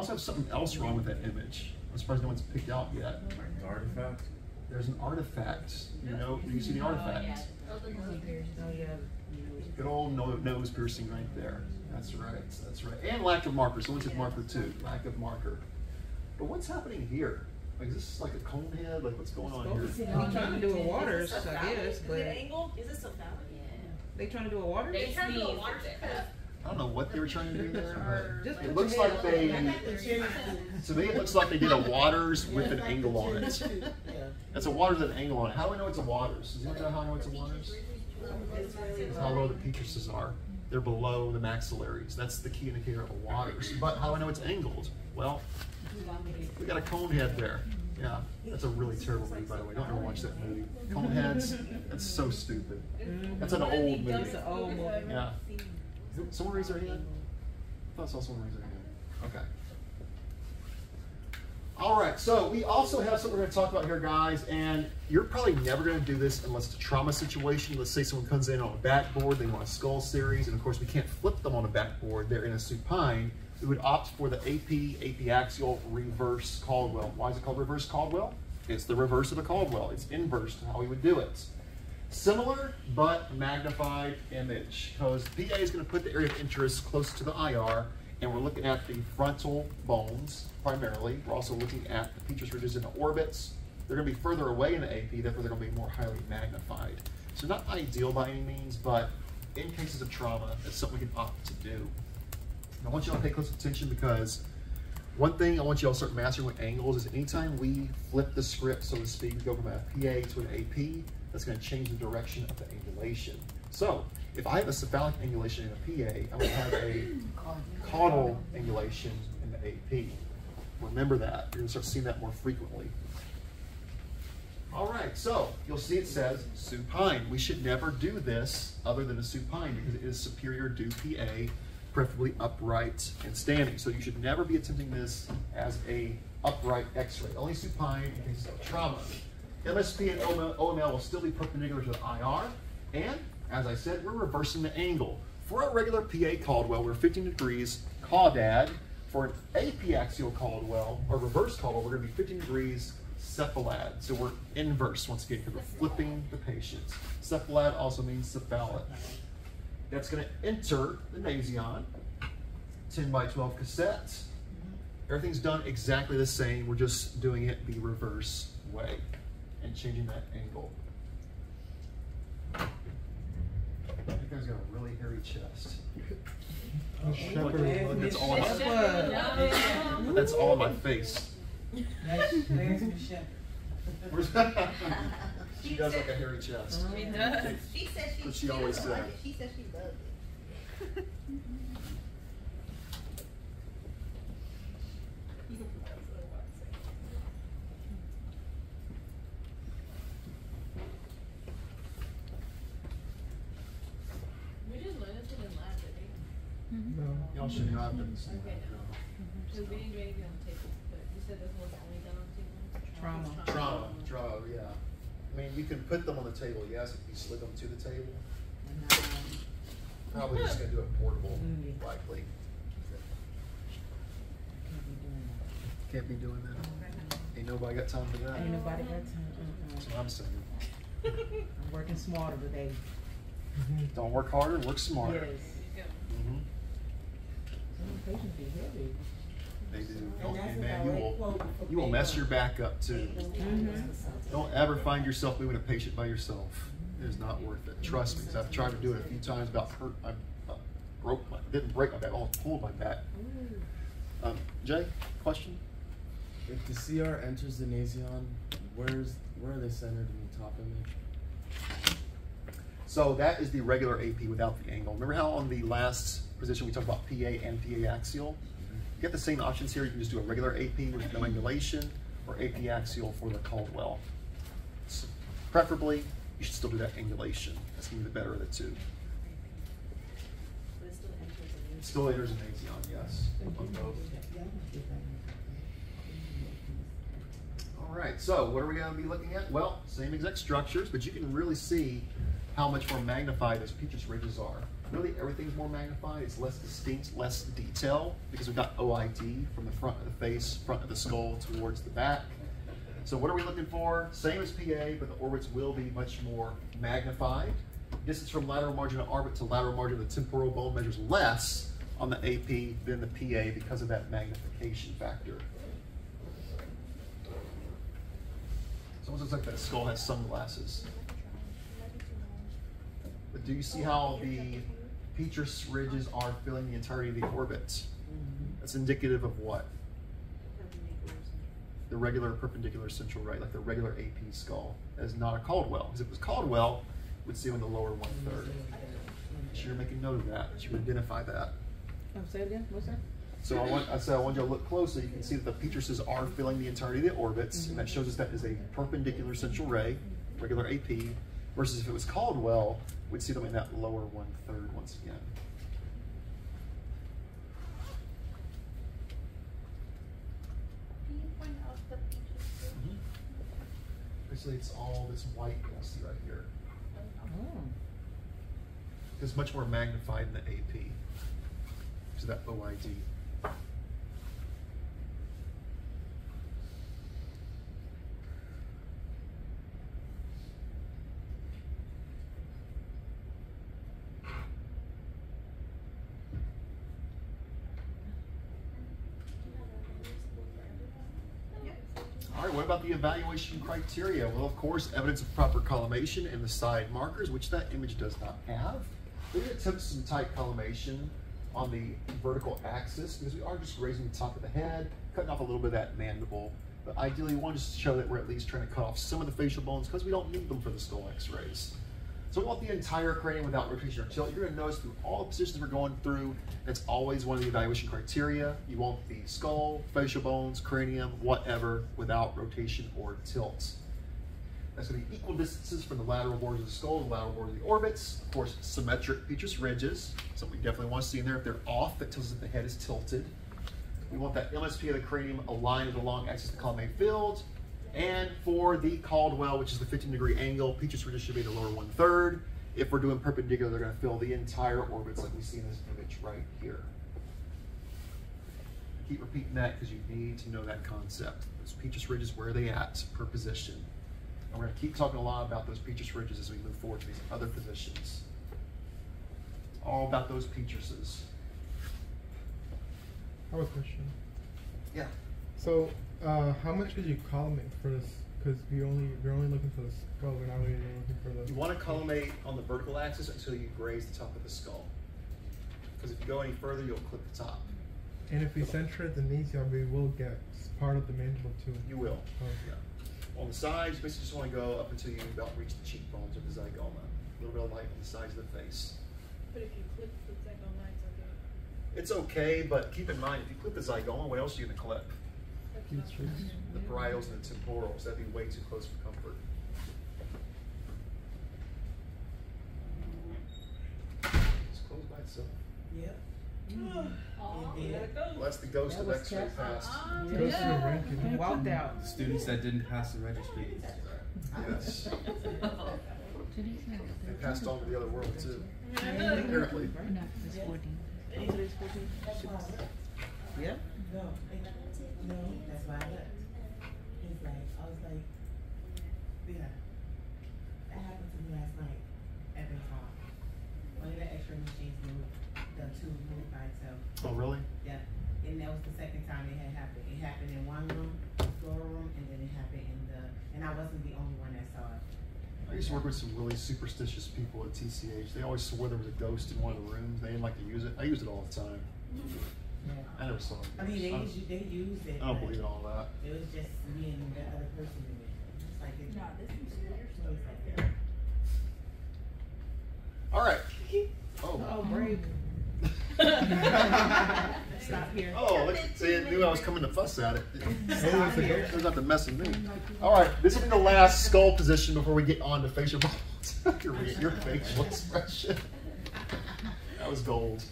also have something else wrong with that image. I'm surprised no one's picked out yet. The artifact? There's an artifact. You know, do you see the artifact? Oh, Good old no- nose piercing right there. That's right. That's right. And lack of marker. So let's hit marker two. Lack of marker. But what's happening here? Like, is this like a cone head? Like, what's going on here? They trying to do a water, I guess, Is it angled? Is this a valid? they trying to do a waters? They trying to do a water I don't know what they were trying to do there, but it looks like head they. To me, it looks like they did a Waters with an angle on it. That's a Waters with an angle on it. How do I know it's a Waters? Does anyone know how I know it's a Waters? It's how low the petruses are. They're below the maxillaries. That's the key indicator of a Waters. But how do I know it's angled? Well, we got a cone head there. Yeah, that's a really terrible movie, by the way. Don't ever watch that movie. Cone heads, that's so stupid. That's an old movie. An old movie. Yeah. Someone raise their hand? I thought I saw someone raise their hand. Okay. All right, so we also have something we're going to talk about here, guys, and you're probably never going to do this unless it's a trauma situation. Let's say someone comes in on a backboard, they want a skull series, and of course we can't flip them on a backboard. They're in a supine. We would opt for the AP, AP axial reverse Caldwell. Why is it called reverse Caldwell? It's the reverse of a Caldwell. It's inverse to how we would do it. Similar but magnified image because PA is going to put the area of interest close to the IR and we're looking at the frontal bones primarily. We're also looking at the petrous ridges and the orbits. They're going to be further away in the AP, therefore they're going to be more highly magnified. So not ideal by any means, but in cases of trauma, it's something we can opt to do. And I want you all to pay close attention because one thing I want you all to start mastering with angles is anytime we flip the script, so to speak, we go from a PA to an AP, that's going to change the direction of the angulation. So if I have a cephalic angulation in a PA, I'm going to have a caudal angulation in the AP. Remember that. You're going to start seeing that more frequently. All right, so you'll see it says supine. We should never do this other than a supine because it is superior due PA, preferably upright and standing. So you should never be attempting this as a upright x-ray. Only supine in cases of trauma. MSP and OML will still be perpendicular to the IR. And as I said, we're reversing the angle. For a regular PA Caldwell, we're 15 degrees caudad. For an AP axial Caldwell, or reverse Caldwell, we're going to be 15 degrees cephalad. So we're inverse once again because we're flipping the patient. Cephalad also means cephalic. That's going to enter the Nasion, 10 by 12 cassette. Mm-hmm. Everything's done exactly the same. We're just doing it the reverse way and changing that angle. That guy's got a really hairy chest. Look, look, that's all, That's on, what- that's all on my face. Where's she does like a hairy chest. She does. She says she. But she she always doesn't like said. it. She said she loves it. We just learned this in lab, didn't we? Y'all should not have done this. Okay, So we didn't do anything on the table, but you said this was only done on the table? Trauma. Trauma, trauma, yeah. I mean, you can put them on the table, yes, if you slid them to the table. Probably just gonna do it portable, Mm. likely. Can't be doing that. Ain't nobody got time for that. Ain't nobody got time. That's what I'm saying. I'm working smarter today. Don't work harder, work smarter. Yes. Mhm. Some patients be heavy. They do. And that's And man, you will, quote you will mess your back up too. Mhm. Don't ever find yourself moving a patient by yourself. It is not worth it. Trust me, 'cause I've tried to do it a few times, about hurt, I uh, broke my, didn't break my back, almost pulled my back. Um, Jay, question? If the CR enters the Nasion, where's where are they centered in the top image? So that is the regular AP without the angle. Remember how on the last position we talked about PA and PA axial? You get the same options here. You can just do a regular AP with no angulation or AP axial for the Caldwell. S- Preferably, you should still do that angulation. That's gonna be the better of the two. Still enters an Axion, yes. All right, so what are we gonna be looking at? Well, same exact structures, but you can really see how much more magnified those petrous ridges are. Really everything's more magnified. It's less distinct, less detail because we've got OID from the front of the face, front of the skull towards the back. So what are we looking for? Same as PA, but the orbits will be much more magnified. Distance from lateral margin of orbit to lateral margin of the temporal bone measures less on the AP than the PA because of that magnification factor. It almost looks like that skull has sunglasses. But do you see how the petrous ridges are filling the entirety of the orbit? That's indicative of what? The regular perpendicular central ray, like the regular AP skull. That is not a Caldwell. Because if it was Caldwell, we'd see in the lower one third. So you're making note of that. You would identify that. Oh, say it again, what's that? So I want, I said I want you to look closely. You can see that the Petruses are filling the entirety of the orbits, and that shows us that is a perpendicular central ray, regular AP, versus if it was Caldwell, we'd see them in that lower one third once again. Can you point out the features? too? Mm-hmm. Basically, it's all this white you'll see right here. Oh, It's much more magnified in the AP. So that OID. All right, what about the evaluation criteria? Well, of course, evidence of proper collimation and the side markers, which that image does not have. We're to attempt some tight collimation on the vertical axis because we are just raising the top of the head, cutting off a little bit of that mandible. But ideally, we want to show that we're at least trying to cut off some of the facial bones because we don't need them for the skull x-rays. So we want the entire cranium without rotation or tilt. You're going to notice through all the positions we're going through, that's always one of the evaluation criteria. You want the skull, facial bones, cranium, whatever, without rotation or tilt. That's going to be equal distances from the lateral borders of the skull to the lateral borders of the orbits. Of course, symmetric petrous ridges, something we definitely want to see in there. If they're off, that tells us that the head is tilted. We want that MSP of the cranium aligned with the long axis of the collimated field. And for the Caldwell, which is the 15 degree angle, petrous ridges should be the lower one third. If we're doing perpendicular, they're going to fill the entire orbits like we see in this image right here. Keep repeating that because you need to know that concept. Those petrous ridges, where are they at per position? And we're going to keep talking a lot about those petrous ridges as we move forward to these other positions. All about those petruses. I have a question. Yeah. So, uh, how much did you collimate for this? Because we only we're only looking for the skull. We're not really looking for the. You want to collimate on the vertical axis until you graze the top of the skull. Because if you go any further, you'll clip the top. And if we center the nasion, we will get part of the mandible too. You will. Oh. Yeah. On the sides, you basically just want to go up until you about reach the cheekbones or the zygoma. A little bit of light on the sides of the face. But if you clip the second line, it's It's okay. okay, but keep in mind, if you clip the zygoma, what else are you going to clip? That's Features. not- The parietals and the temporals. That'd be way too close for comfort. It's closed by itself. Yep. Oh, mm. It let did. go. Well, that's the ghost That of was X-ray Chester. past. Goes to the yeah. ranking. Walked out. The students that didn't pass the registry. Yes. They passed on to the other world too. Yeah. Apparently. Today's 14. Yeah? No, it- no, that's why I left. Like, I was like, yeah, that happened to me last night at the farm. One of the x-ray machines moved, the tube moved by itself. Oh, really? Yeah, and that was the second time it had happened. It happened in one room, floor room, and then it happened in the, and I wasn't the only one that saw it. I used to work with some really superstitious people at TCH. They always swore there was a ghost in one of the rooms. They didn't like to use it. I used it all the time. Yeah. I never saw it. I mean, they I, they used it. I don't but believe in all that. It was just me and the other person in it. It's like it. Nah, this is serious. it was like that. All right. Oh. Oh, break. Stop here. Oh, look, see, it knew I was coming to fuss at it. Stop here. It was not to mess with me. All right, this will be the last skull position before we get on to facial bones. your, your facial expression. Was gold.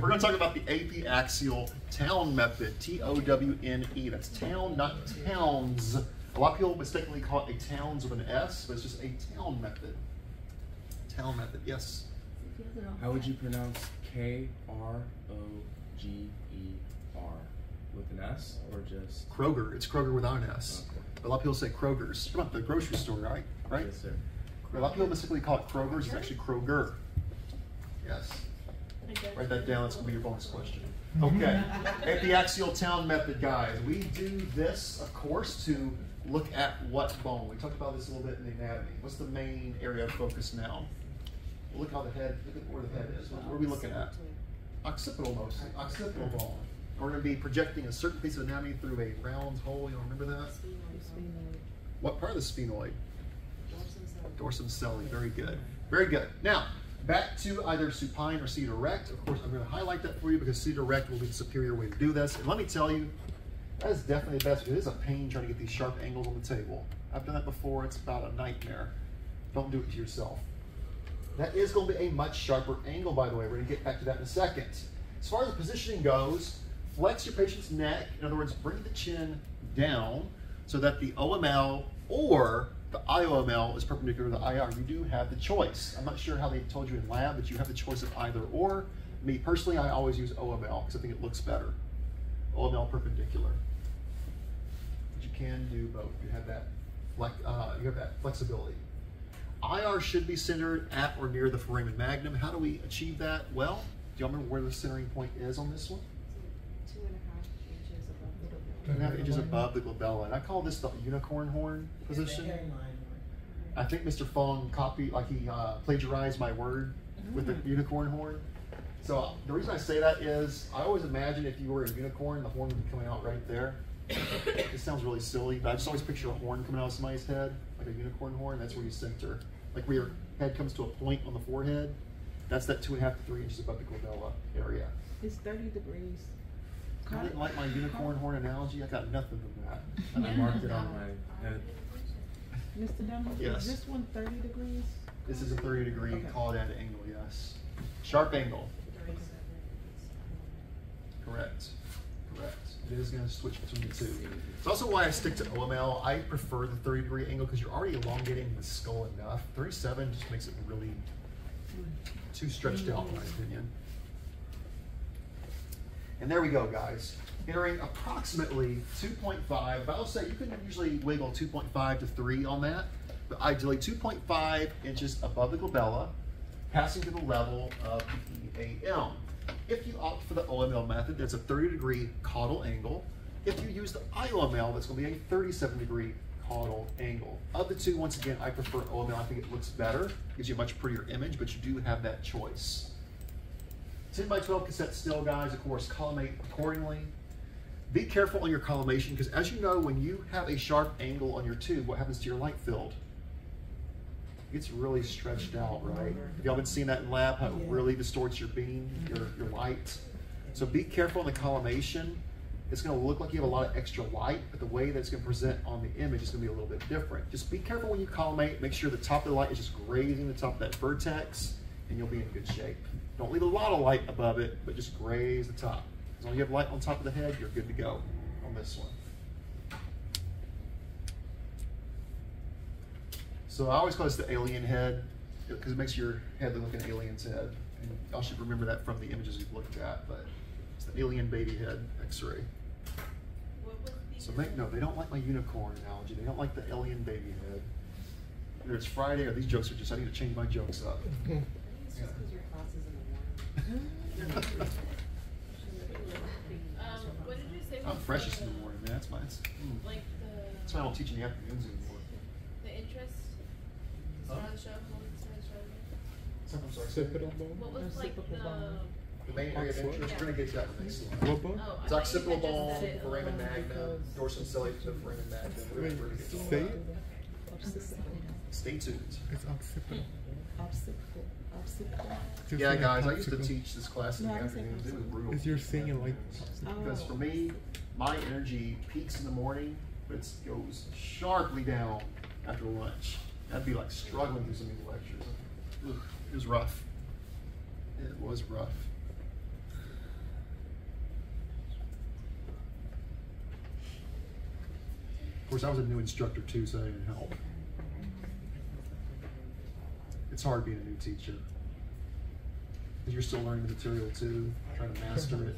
We're going to talk about the AP axial Towne method. T O W N E. That's Towne, not towns. A lot of people mistakenly call it a towns with an S, but it's just a Towne method. Towne method, yes. How would you pronounce K R O G E R? With an S or just? Kroger. It's Kroger without an S. Okay. A lot of people say Kroger's. About the grocery store, right? Right? Yes, sir. A lot of people mistakenly call it Kroger's. It's actually Kroger. Yes. Write that down. That's gonna be your bonus question. Mm-hmm. Okay. At the axial Towne method, guys, we do this, of course, to look at what bone. We talked about this a little bit in the anatomy. What's the main area of focus now? Well, look how the head. Look at where the head is. What, what are we looking at? Occipital mostly. Occipital bone. We're going to be projecting a certain piece of anatomy through a round hole. You remember that? What part of the sphenoid? Dorsum sellae. Very good. Very good. Now, back to either supine or seated erect. Of course, I'm going to highlight that for you because seated erect will be the superior way to do this. And let me tell you, that is definitely the best. It is a pain trying to get these sharp angles on the table. I've done that before. It's about a nightmare. Don't do it to yourself. That is going to be a much sharper angle, by the way. We're going to get back to that in a second. As far as the positioning goes, flex your patient's neck. In other words, bring the chin down so that the OML or the IOML is perpendicular to the IR. You do have the choice. I'm not sure how they told you in lab, but you have the choice of either or. Me personally, I always use OML because I think it looks better. OML perpendicular. But you can do both. You have that, flex, uh, you have that flexibility. IR should be centered at or near the foramen magnum. How do we achieve that? Well, do y'all remember where the centering point is on this one? Two and a half inches above the Two and a half inches above the glabella. And I call this the unicorn horn position. I think Mr. Fong copied, like he uh, plagiarized my word with the unicorn horn. So uh, the reason I say that is I always imagine if you were a unicorn, the horn would be coming out right there. it sounds really silly, but I just always picture a horn coming out of somebody's head, like a unicorn horn. That's where you center, like where your head comes to a point on the forehead. That's that two and a half to three inches above the glabella area. It's thirty degrees. I didn't like my unicorn horn analogy. I got nothing from that. And I marked it on my head. Mr. Dunlap, Yes. is this one thirty degrees? This is a 30 degree Okay. caudal angle, yes. Sharp angle. Correct. Correct. It is going to switch between the two. It's also why I stick to OML. I prefer the 30 degree angle because you're already elongating the skull enough. 37 just makes it really too stretched out, in my opinion. And there we go, guys. Entering approximately 2.5. But I'll say you can usually wiggle 2.5 to 3 on that. But ideally 2.5 inches above the glabella, passing to the level of the EAM. If you opt for the OML method, that's a 30 degree caudal angle. If you use the IOML, that's going to be a 37 degree caudal angle. Of the two, once again, I prefer OML. I think it looks better, gives you a much prettier image, but you do have that choice. 10 by 12 cassette still, guys, of course, collimate accordingly. Be careful on your collimation because as you know, when you have a sharp angle on your tube, what happens to your light field? It gets really stretched out, right? Have y'all been seeing that in lab, how it really distorts your beam, your, your light? So be careful on the collimation. It's gonna look like you have a lot of extra light, but the way that it's gonna present on the image is gonna be a little bit different. Just be careful when you collimate. Make sure the top of the light is just grazing the top of that vertex, and you'll be in good shape. Don't leave a lot of light above it, but just graze the top. As long as you have light on top of the head, you're good to go on this one. So I always call this the alien head because it makes your head look like an alien's head. And y'all should remember that from the images we've looked at, but it's the alien baby head x-ray. What was the? So make no, they don't like my unicorn analogy. They don't like the alien baby head. Either it's Friday or these jokes are just, I need to change my jokes up. I I'm freshest the- in the morning, man. That's my, that's, mm. Like the. that's why I don't teach in the afternoons anymore. The interest. Start the show. What was the start of the show again? Something sorry. Occipital bone? What was No, like cyclical the? bone. The main area of interest, we're gonna get to that in next slide. What bone? Oh, I It's thought occipital bone, said foramen alone. magnum, dorsum sellae to the foramen magnum. We're we're gonna get to all say that. it. Stay tuned. It's occipital. Obstacle, obstacle. You're Yeah, saying guys, I used to teach this class in the No, I'm saying afternoons. It was brutal. Is you're saying it like oh. Because for me, my energy peaks in the morning, but it goes sharply down after lunch. I'd be like struggling through some of these lectures. Ugh, it was rough. It was rough. Of course, I was a new instructor too, so I didn't help. It's hard being a new teacher. Because you're still learning the material too, trying to master it.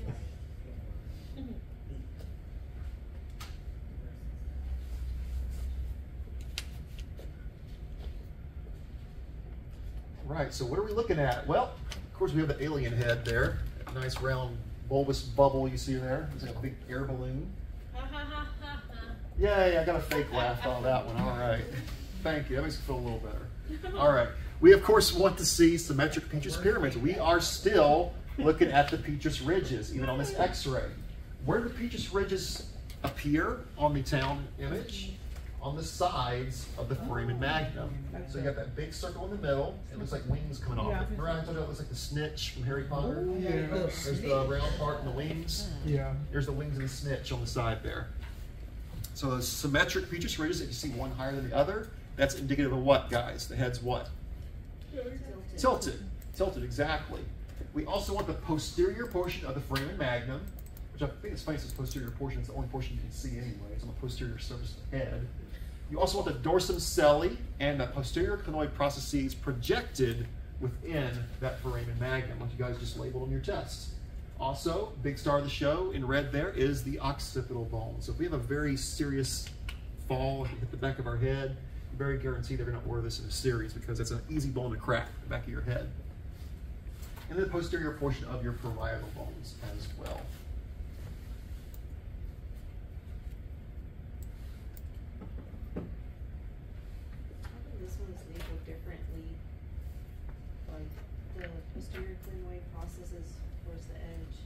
Right, so what are we looking at? Well, of course, we have the alien head there. Nice round bulbous bubble you see there. It's like a big air balloon. Yay, I got a fake laugh on that one. All right. Thank you. That makes me feel a little better. All right. We, of course, want to see symmetric Petrous pyramids. We are still looking at the Petrous ridges, even on this x-ray. Where do Petrous ridges appear on the Towne image? On the sides of the foramen magnum. So you got that big circle in the middle. It looks like wings coming off it. Remember I told you it looks like the snitch from Harry Potter? Oh, yeah. There's the round part and the wings. Yeah. There's the wings and the snitch on the side there. So the symmetric Petrous ridges if you see one higher than the other, that's indicative of what, guys? The head's what? Tilted. Tilted, exactly. We also want the posterior portion of the foramen magnum, which I think it's funny says posterior portion. It's the only portion you can see anyway. It's on the posterior surface of the head. You also want the dorsum sellae and the posterior clinoid processes projected within that foramen magnum, like you guys just labeled on your test. Also, big star of the show in red there is the occipital bone. So if we have a very serious fall, hit the back of our head, very guarantee they're going to order this in a series because it's an easy bone to crack, the back of your head. And the posterior portion of your parietal bones as well. How come this one's labeled differently? Like, the posterior clinoid processes towards the edge.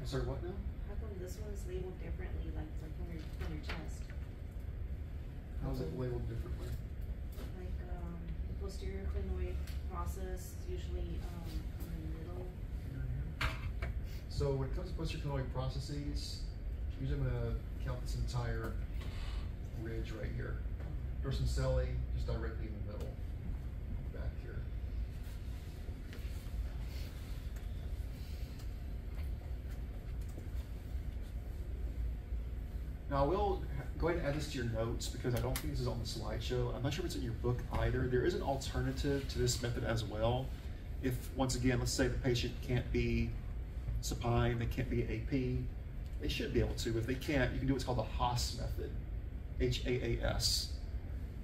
I'm sorry, what now? How come this one's labeled differently, like, like on your, on your chest? How's it labeled differently? Like, um, the posterior clinoid process is usually, um, in the middle. So your clinoid processes, usually I'm going to count this entire ridge right here. Dorsum sellae, just directly in the middle, back here. Now I will go ahead and add this to your notes because I don't think this is on the slideshow. I'm not sure if it's in your book either. There is an alternative to this method as well. If, once again, let's say the patient can't be supine, they can't be AP, they should be able to. If they can't, you can do what's called the Haas method, H-A-A-S.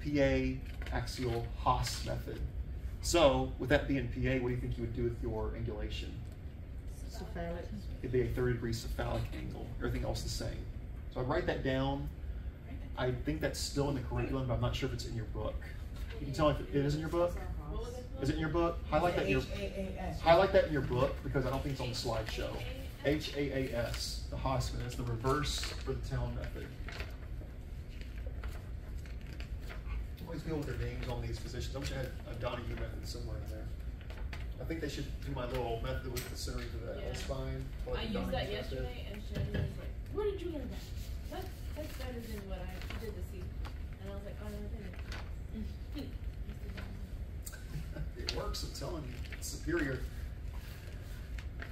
PA axial Haas method. So, with that being PA, what do you think you would do with your angulation? Cephalic. It'd be a 30 degree cephalic angle. Everything else the same. So I'd write that down. I think that's still in the curriculum, but I'm not sure if it's in your book. You can tell if it is in your book. What was it? Is it in your book? Highlight that in your highlight that in your book because I don't think it's on the slideshow. H A A S, the Haas method. It's the reverse for the Towne method. Always people with their names on these positions. I wish I had a Donahue method somewhere in there. I think they should do my little method with the centering of the L Yeah. spine. I like the used Donahue that method. yesterday and Shannon was like, where did you learn that? That's, that's better than what I did this evening. And I was like, oh, no, I didn't. It works, I'm telling you. It's superior.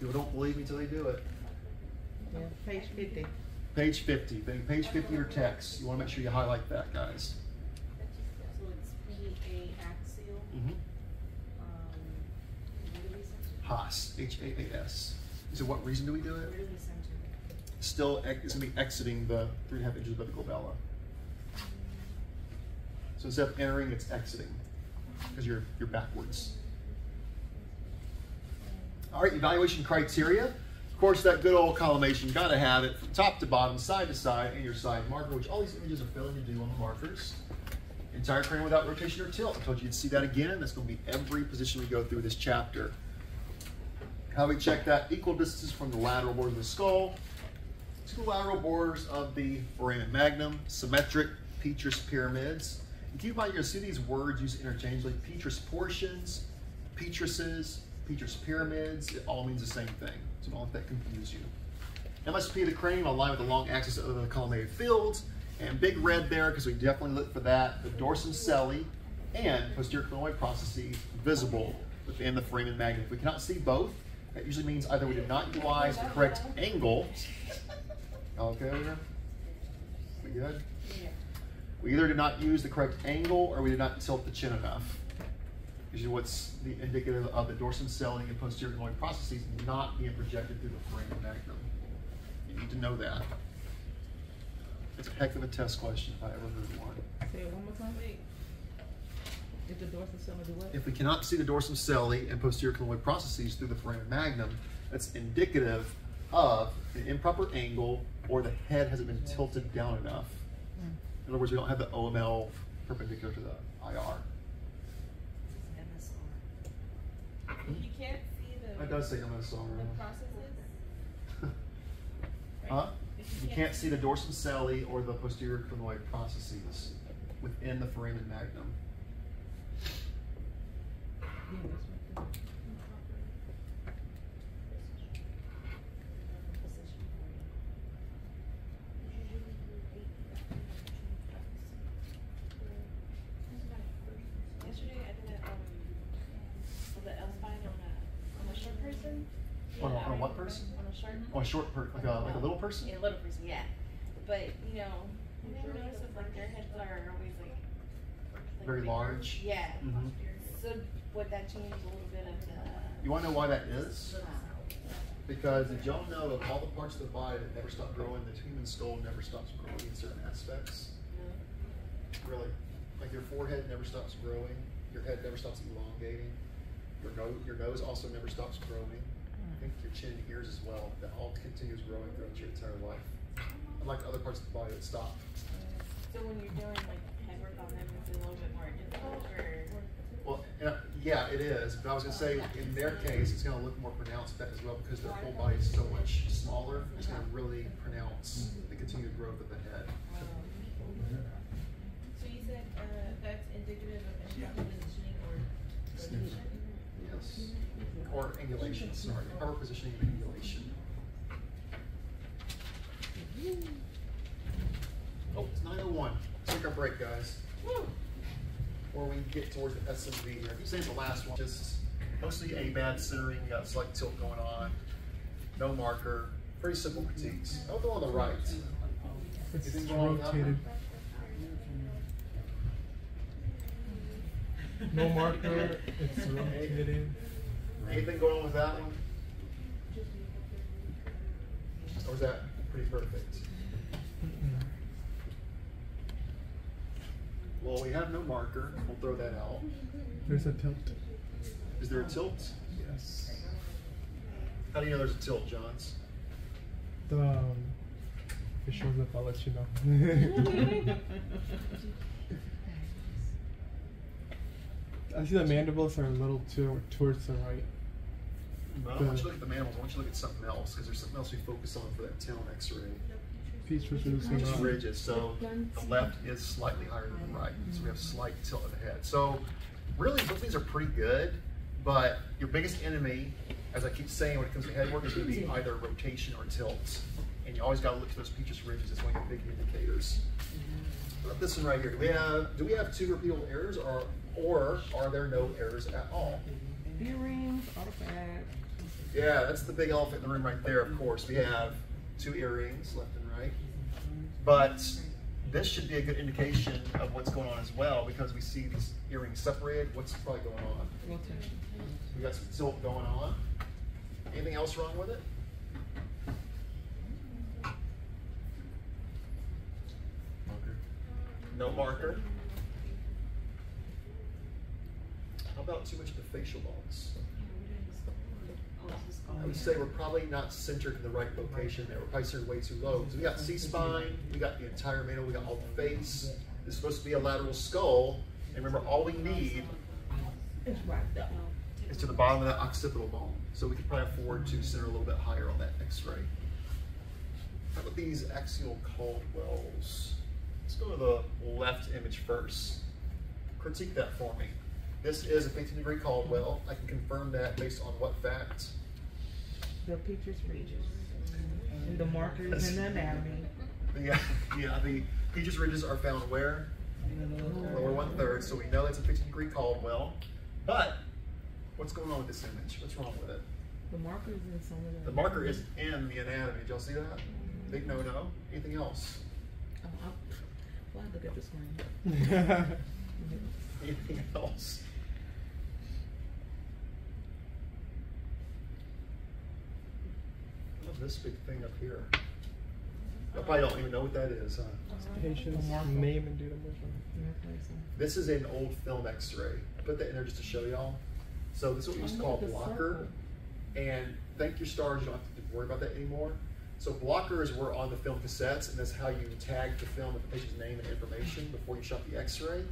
People don't believe me until they do it. Yeah, page fifty. Page 50, page 50 or text. You want to make sure you highlight that, guys. So it's P A axial, Mm-hmm. um, where do we center? Haas, H A A S. So, what reason do we do it? do we center? Still, it's going to be exiting the three and a half inches above the glabella. So instead of entering, it's exiting because you're you're backwards. All right, evaluation criteria. Of course, that good old collimation, got to have it from top to bottom, side to side, and your side marker, which all these images are failing to do on the markers. Entire cranium without rotation or tilt. I told you you'd see that again. That's going to be every position we go through this chapter. How we check that? Equal distances from the lateral borders of the skull to the lateral borders of the foramen magnum, symmetric Petrous pyramids. Keep in mind, you're to see these words used interchangeably. Petrous portions, Petruses, Petrous pyramids, it all means the same thing. So don't let that confuse you. MSP the cranium aligned with the long axis of the collimated fields. And big red there, because we definitely look for that. The dorsum sellae and posterior clinoid processes visible within the foramen magnum. If we cannot see both, that usually means either we did not utilize the correct angle. Okay, over here? We good? Yeah. We either did not use the correct angle or we did not tilt the chin enough. is what's the indicative of the dorsum sellae and posterior clinoid processes not being projected through the foramen magnum. You need to know that. It's a heck of a test question if I ever heard one. Say it one more time. Wait, If the dorsal cell do what? If we cannot see the dorsum sellae and posterior clinoid processes through the foramen magnum, that's indicative of an improper angle or the head hasn't been tilted down enough. In other words, we don't have the OML perpendicular to the IR. MSR. you can't see the. That does say MSR. The processes. Huh? You can't see the dorsum sellae or the posterior clinoid processes within the foramen magnum. Yeah, that's right there. Position for you. Yesterday I did a, um, for the L spine on a, on a short person. On a- Yeah, on a I what remember. Person? On a short. Oh, a short per, like a, like a little person? Yeah, a little person, yeah. But, you know, you ever notice if like their heads are always like. like Very bigger? large? Yeah. Mhm. So would that change a little bit of the? You wanna know why that is? Because did y'all know of all the parts of the body that never stop growing, the human skull never stops growing in certain aspects? Really, like your forehead never stops growing, your head never stops elongating, your nose, your nose also never stops growing. I think your chin and ears as well, that all continues growing throughout your entire life. Unlike other parts of the body that stop. So when you're doing like head work on them, it's a little bit more difficult or? Well, yeah, yeah, it is, but I was gonna say, in their case, it's gonna look more pronounced that as well, because their whole body is so much smaller, it's gonna really pronounce the continued growth of the head. Mm-hmm. So you said, uh, that's indicative of improper positioning or rotation? Yes. Or sorry, proper positioning and angulation. Oh, it's nine oh one, take our break, guys. Or we get towards the SMV here. You say the last one, just mostly a bad centering, You got slight tilt going on, no marker, pretty simple critiques. I'll go on the right. It's Anything wrong with that one? rotated. No marker. It's rotated. Anything going with that one? Or is that pretty perfect? Well, we have no marker, we'll throw that out. There's a tilt. Is there a tilt? Yes. How do you know there's a tilt, Johns? The um, it shows up. I'll let you know. I see the mandibles are a little too towards the right. Well, I don't want you to look at the mammals, I want you to look at something else, because there's something else we focus on for that tail x-ray. Peach was Which is ridges, so the left is slightly higher than the right, so we have slight tilt of the head. So really, both these are pretty good, but your biggest enemy, as I keep saying when it comes to head work, is gonna be either rotation or tilt. And you always gotta look for those peaches ridges, it's one of your big indicators. What about this one right here? Do we have, do we have two repeatable errors, or, or are there no errors at all? Earrings, artifacts. Yeah, that's the big elephant in the room right there, of course. We have two earrings, left and right. But this should be a good indication of what's going on as well, because we see these earrings separated, what's probably going on? We got some tilt going on. Anything else wrong with it? No marker. How about too much of the facial bones? I would say we're probably not centered in the right location there. We're probably centered way too low. So we got C-spine, we got the entire mantle, we got all the face. It's supposed to be a lateral skull. And remember, all we need is to the bottom of that occipital bone. So we could probably afford to center a little bit higher on that x-ray. How about these axial Caldwells? Let's go to the left image first. Critique that for me. This is a 15 degree Caldwell. I can confirm that based on what fact? The pictures ridges. And the markers in the anatomy. The, uh, yeah, the Peaches ridges are found where? Lower one third, so we know it's a 15 degree Caldwell. But what's going on with this image? What's wrong with it? The marker is in some of the. The marker is in the anatomy. Did y'all see that? Big no no. Anything else? Oh, I, well, I look at the screen. Anything else? This big thing up here. I probably don't even know what that is, huh? Patient's Marker. name and date. This is an old film x-ray. I put that in there just to show y'all. So this is what we used to call a blocker. And thank your stars, you don't have to worry about that anymore. So blockers were on the film cassettes, and that's how you tag the film with the patient's name and information before you shot the x-ray.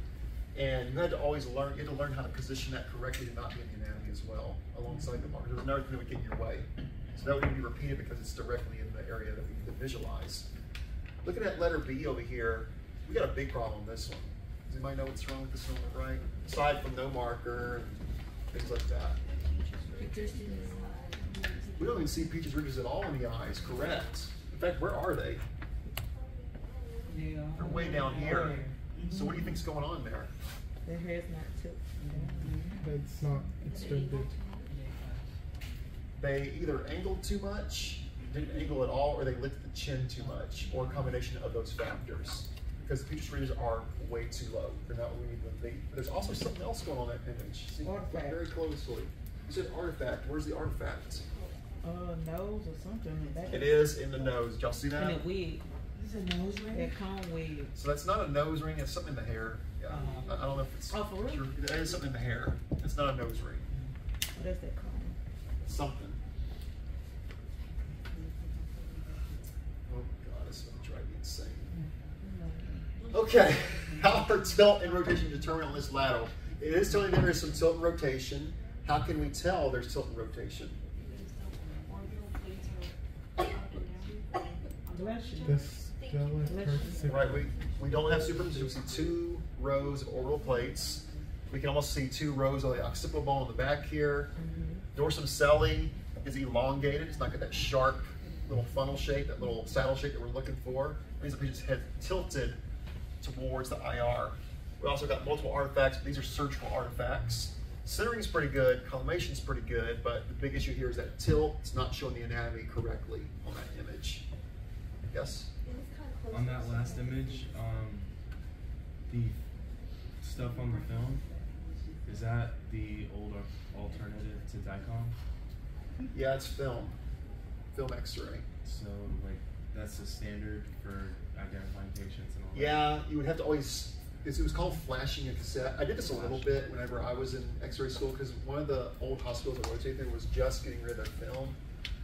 And you had to always learn, you had to learn how to position that correctly to not be in the anatomy as well, alongside the marker. There's another thing that would get in your way. So that would need to be repeated because it's directly in the area that we need to visualize. Looking at letter B over here, we got a big problem with this one. Does anybody know what's wrong with this one, right? Aside from no marker and things like that. We don't even see peaches ridges at all in the eyes, correct? In fact, where are they? They're way down here. So what do you think's going on there? The hair's not tilted. It's not extended. They either angled too much, didn't angle at all, or they lifted the chin too much, or a combination of those factors. Because the peaches ridges are way too low. They're not what we need them to be. But there's also something else going on in that image. See, Artifact. very closely. You said artifact. Where's the artifact? Uh, nose or something in the back. It is in the nose. Did y'all see In that? the wig. Is it a nose ring? That cone wig. So that's not a nose ring, it's something in the hair. Yeah. Uh-huh. I I don't know if it's. Oh, for real? It is something in the hair. It's not a nose ring. What is that cone? Something. Oh god, this is gonna drive me insane. Okay, how are tilt and rotation determined on this lateral? It is telling there's some tilt and rotation. How can we tell there's tilt and rotation? Right, we, we don't have superimposition. We see two rows of orbital plates. We can almost see two rows of the occipital bone on the back here. Dorsum sellae is elongated. It's not got that sharp little funnel shape, that little saddle shape that we're looking for. It means the patient's head tilted towards the IR. We also got multiple artifacts, these are surgical artifacts. Centering is pretty good, collimation is pretty good, but the big issue here is that tilt. It's not showing the anatomy correctly on that image. Yes? On that last image, um, the stuff on the film, is that the old alternative to DICOM? Yeah, it's film, film X-ray. So like that's the standard for identifying patients and all that. Yeah, you would have to always. It was called flashing a cassette. I did this a little bit whenever I was in X-ray school because one of the old hospitals I rotated there was just getting rid of film.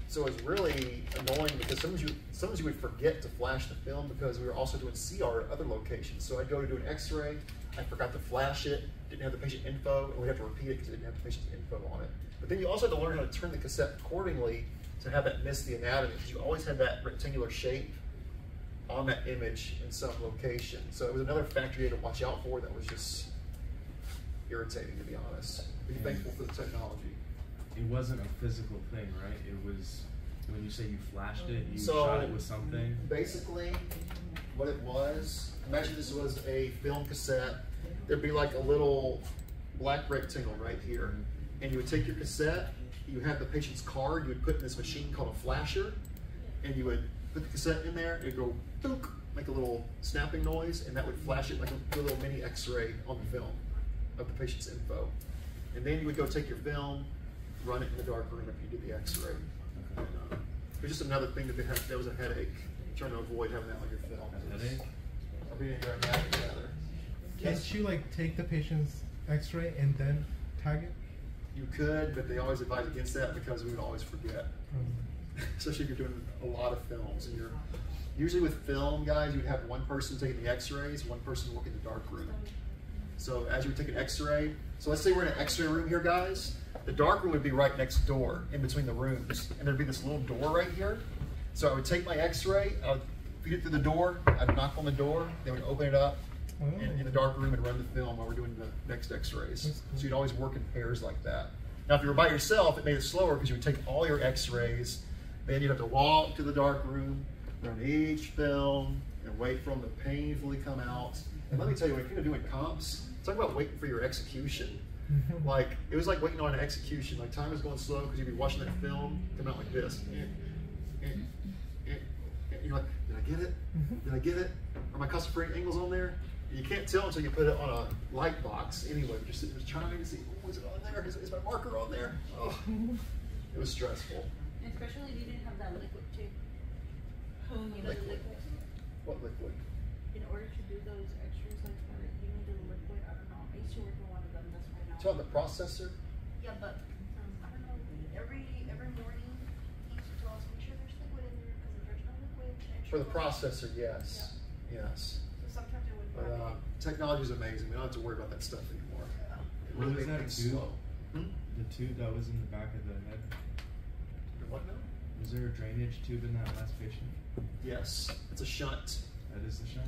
So it was really annoying because sometimes you sometimes you would forget to flash the film because we were also doing CR at other locations. So I'd go to do an X-ray, I forgot to flash it, didn't have the patient info, and we'd have to repeat it because it didn't have the patient's info on it. But then you also had to learn how to turn the cassette accordingly to have that miss the anatomy because you always had that rectangular shape on that image in some location. So it was another factor you had to watch out for that was just irritating to be honest. Be thankful for the technology. It wasn't a physical thing, right? It was when you say you flashed it, you So- shot it with something. Basically, what it was, imagine this was a film cassette. There'd be like a little black rectangle right here. And you would take your cassette, you have the patient's card, you would put in this machine called a flasher, and you would put the cassette in there, it'd go dunk, make a little snapping noise, and that would flash it like a little mini x-ray on the film of the patient's info. And then you would go take your film, run it in the dark room if you did the x-ray. And, uh, It was just another thing that they had, that was a headache, trying to avoid having that on your film. A headache? Or being your anatomy together. Can't you like take the patient's X-ray and then tag it? You could, but they always advise against that because we would always forget. Um, Especially if you're doing a lot of films and you're, usually with film guys, you'd have one person taking the x-rays, one person working the dark room. So as you would take an x-ray, so let's say we're in an x-ray room here, guys. The dark room would be right next door in between the rooms. And there'd be this little door right here. So I would take my x-ray, I would feed it through the door, I'd knock on the door, they would open it up in, in the mm. dark room and run the film while we're doing the next x-rays. Cool. So you'd always work in pairs like that. Now if you were by yourself, it made it slower because you would take all your x-rays, then you'd have to walk to the dark room, run each film, and wait for them to painfully come out. And let me tell you, when you're doing comps, talk about waiting for your execution. Like it was like waiting on an execution. Like time was going slow because you'd be watching that film come out like this. And, and, and, and you're like, did I get it? Mm-hmm. Did I get it? Are my custom frame angles on there? You can't tell until you put it on a light box. Anyway, you're just sitting there trying to see, oh, is it on there? Is, is my marker on there? Oh, it was stressful. Especially if you didn't have that liquid too. You know, the Liquid. liquid. What liquid? In order to do those extras, like for, you need the liquid, I don't know, I used to work in one of them, that's why now. Talking about the processor? Yeah, but, um, I don't know, every, every morning, he used to tell us, make sure there's liquid in there, cause if there's no liquid. For the processor, yes, yes. So sometimes it would. But, uh, technology's amazing, we don't have to worry about that stuff anymore. It What was that tube? Hmm? The tube that was in the back of the head. What now? Was there a drainage tube in that last patient? Yes, it's a shunt. That is the shunt.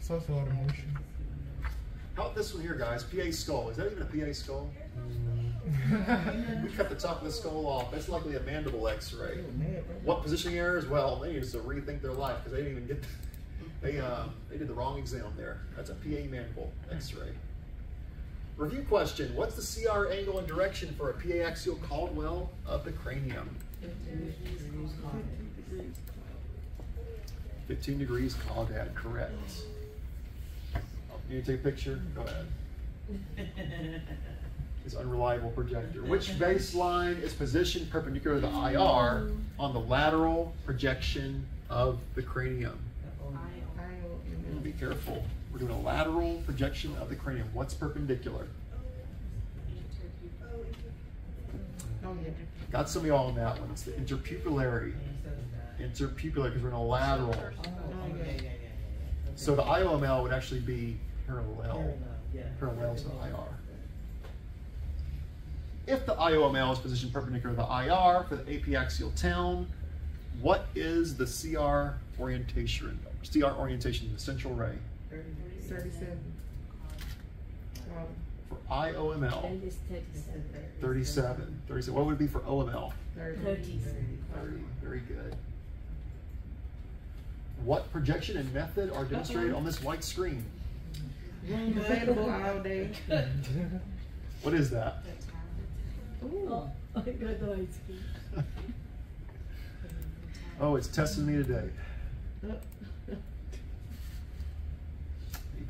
It's also a lot of motion. How about this one here, guys? PA skull. Is that even a PA skull? We cut the top of the skull off. That's likely a mandible X-ray. What positioning errors? Well, they need to rethink their life because they didn't even get. They uh, they did the wrong exam there. That's a PA mandible X-ray. Review question: What's the CR angle and direction for a PA axial Caldwell of the cranium? 15 degrees Caudad, correct. You take a picture? Go ahead. It's unreliable projector. Which baseline is positioned perpendicular to the IR on the lateral projection of the cranium? Be careful. We're doing a lateral projection of the cranium. What's perpendicular? Oh, Yeah. Got some of y'all on that one. It's the interpupillary. Interpupillary because we're in a lateral. Oh, yeah, yeah, yeah, yeah, yeah. So the IOML would actually be parallel. Parallel, to the IR. If the IOML is positioned perpendicular to the IR for the AP axial Towne, what is the CR orientation? CR orientation, the central ray Thirty-seven. Wow. For IOML, is thirty-seven. 37. 37. What would it be for OML? Thirty. 30. Very good. What projection and method are demonstrated on this white screen? Room available all day. What is that? Ooh. I got the ice cream. Oh, it's testing me today.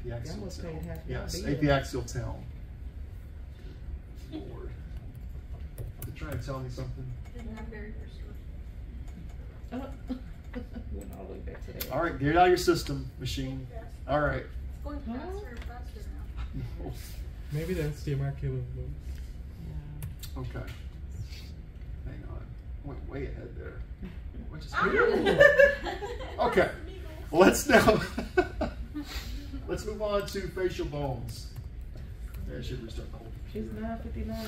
That AP axial must tail. pay Yes, your bill. AP axial tail. Lord. They're trying to tell me something. Isn't that very restorative? Went all the way back to that. All right, get it out of your system, machine. All right. It's going faster and faster now. Maybe that's the immaculate loop. Okay. Hang on. Went way ahead there. What just Ah! Okay. Let's now let's move on to facial bones. Yeah, I should restart the whole It's nine fifty-nine.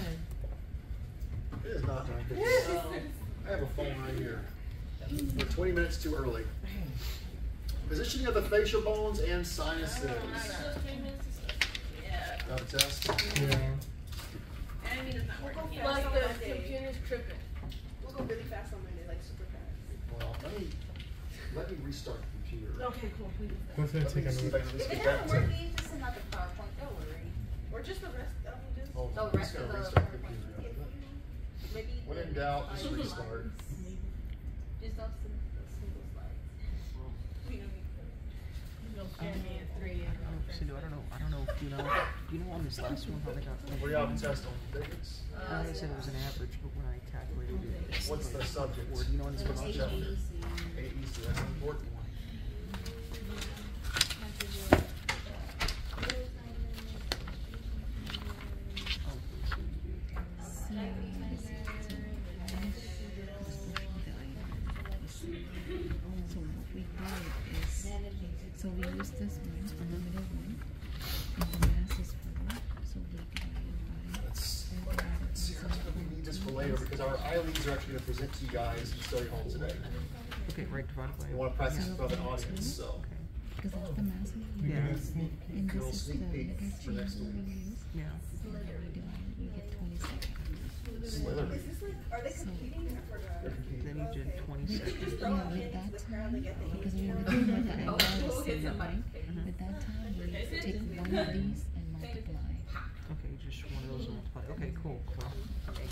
It is not nine fifty. I have a phone right here. We're twenty minutes too early. Positioning of the facial bones and sinuses. Yeah. Got a test? Yeah. I mean, it's not working. Like Like the the computer's tripping. We'll go really fast on Monday, like super fast. Well, let me let me restart the computer. Okay, cool. We just- That's take me see if I another. can at least If it get back doesn't to. work, you just send out the PowerPoint, don't worry. Or just the rest, Oh, I mean, just. Hold the on, I'm rest just of gonna the restart the PowerPoint. computer. If you- Maybe. When in the doubt, next just slide. restart. Just don't send the single slides. We don't need to. You'll scare me at three and I'll Cindy, I don't know. I don't know. Do you know? Do you know on this last one how they got? Were you out to test on Dickens? I know they said it was an average, but when I calculated it, it's What's the like subject? four. Do you know on this What's one? the chapter? AEC, that's an important one. Our ILEs are actually gonna present to you guys in study hall today. Okay, right divided by. We wanna practice in front of the audience, so. Because that's the mass we We Yeah. get And this is the sneak peek for next we week. Yeah. So then we divide, we get twenty seconds. Slither. Is this like, are they competing? I forgot. They're competing. Then you did twenty seconds. yeah, with that time, because we were looking at the angle Yeah. right? With that time, we take one of these and multiply. Okay, just one of those and multiply. Okay, cool. cool. Okay,